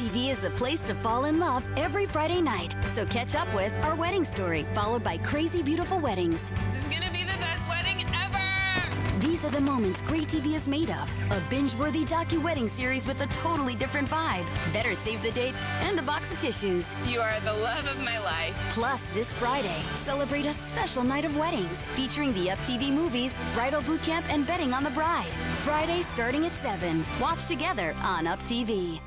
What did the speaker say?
TV is the place to fall in love every Friday night. So catch up with Our Wedding Story, followed by Crazy Beautiful Weddings. This is gonna be the best wedding ever! These are the moments great TV is made of. A binge-worthy docu-wedding series with a totally different vibe. Better save the date and a box of tissues. You are the love of my life. Plus, this Friday, celebrate a special night of weddings featuring the Up TV movies, Bridal Boot Camp, and Betting on the Bride. Friday starting at 7. Watch together on Up TV.